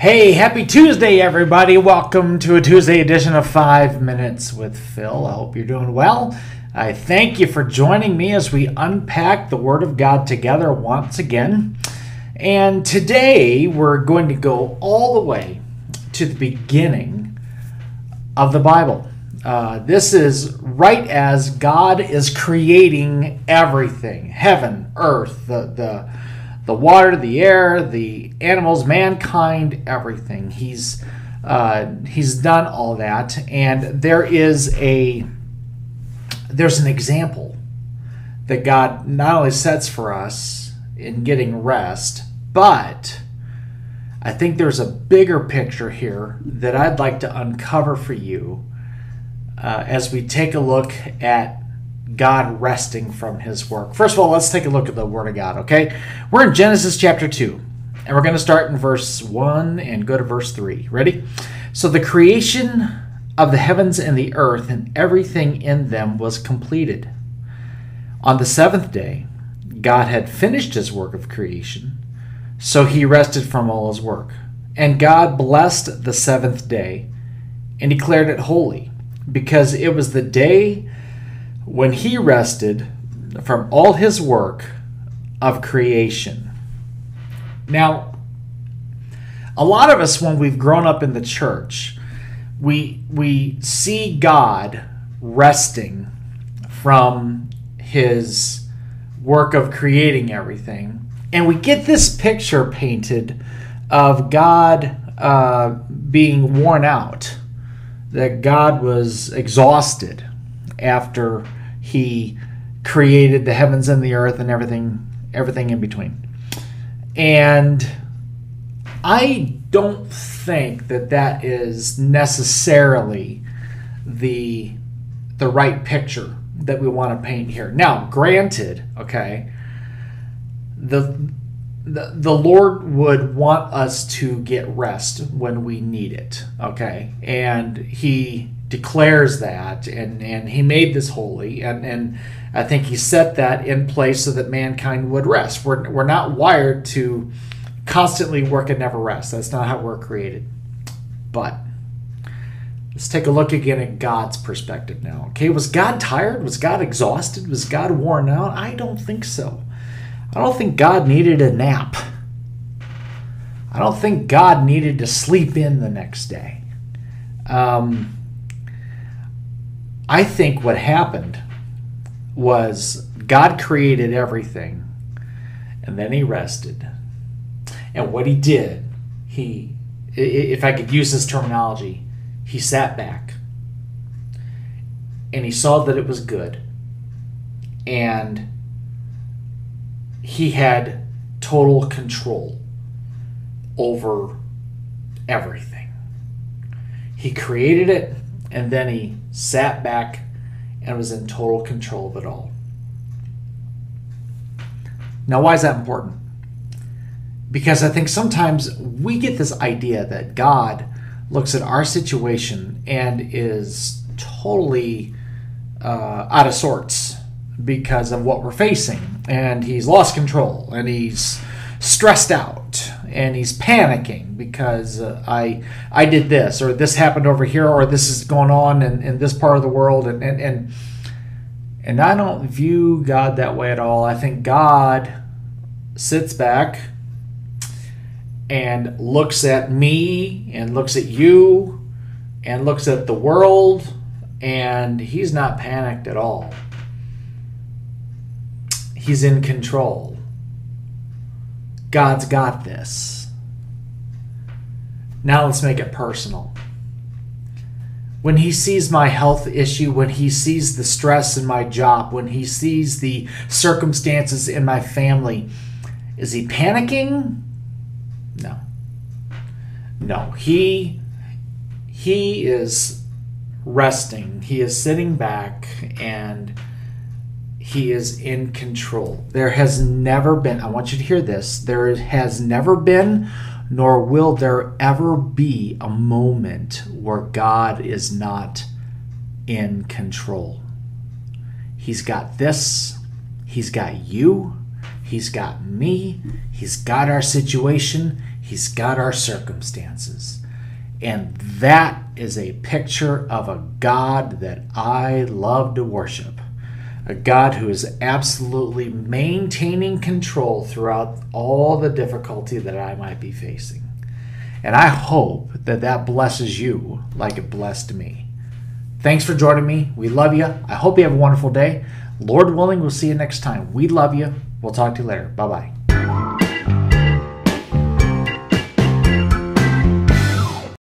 Hey, happy Tuesday, everybody. Welcome to a Tuesday edition of Five Minutes with Phil. I hope you're doing well. I thank you for joining me as we unpack the Word of God together once again. And today we're going to go all the way to the beginning of the Bible. Uh, this is right as God is creating everything heaven, earth, the, the the water, the air, the animals, mankind, everything. He's uh, he's done all that, and there is a there's an example that God not only sets for us in getting rest, but I think there's a bigger picture here that I'd like to uncover for you uh, as we take a look at God resting from his work. First of all, let's take a look at the Word of God, okay? We're in Genesis chapter 2, and we're going to start in verse 1 and go to verse 3. Ready? So the creation of the heavens and the earth and everything in them was completed. On the seventh day, God had finished his work of creation, so he rested from all his work. And God blessed the seventh day and declared it holy, because it was the day when he rested from all his work of creation. Now, a lot of us, when we've grown up in the church, we, we see God resting from his work of creating everything. And we get this picture painted of God uh, being worn out, that God was exhausted after he created the heavens and the earth and everything everything in between. And I don't think that that is necessarily the the right picture that we want to paint here. Now, granted, okay, the the, the Lord would want us to get rest when we need it, okay? And he declares that and and he made this holy and and I think he set that in place so that mankind would rest. We're we're not wired to constantly work and never rest. That's not how we're created. But let's take a look again at God's perspective now. Okay, was God tired? Was God exhausted? Was God worn out? I don't think so. I don't think God needed a nap. I don't think God needed to sleep in the next day. Um, I think what happened was God created everything and then he rested. And what he did, he, if I could use this terminology, he sat back and he saw that it was good. And he had total control over everything. He created it and then he sat back and was in total control of it all. Now, why is that important? Because I think sometimes we get this idea that God looks at our situation and is totally uh, out of sorts because of what we're facing. And he's lost control and he's stressed out and he's panicking because uh, I I did this or this happened over here or this is going on in, in this part of the world and, and and and I don't view God that way at all. I think God sits back and looks at me and looks at you and looks at the world and he's not panicked at all. He's in control. God's got this. Now let's make it personal. When he sees my health issue, when he sees the stress in my job, when he sees the circumstances in my family, is he panicking? No. No, he he is resting. He is sitting back and he is in control. There has never been, I want you to hear this, there has never been, nor will there ever be a moment where God is not in control. He's got this, He's got you, He's got me, He's got our situation, He's got our circumstances. And that is a picture of a God that I love to worship. A God who is absolutely maintaining control throughout all the difficulty that I might be facing. And I hope that that blesses you like it blessed me. Thanks for joining me. We love you. I hope you have a wonderful day. Lord willing, we'll see you next time. We love you. We'll talk to you later. Bye bye.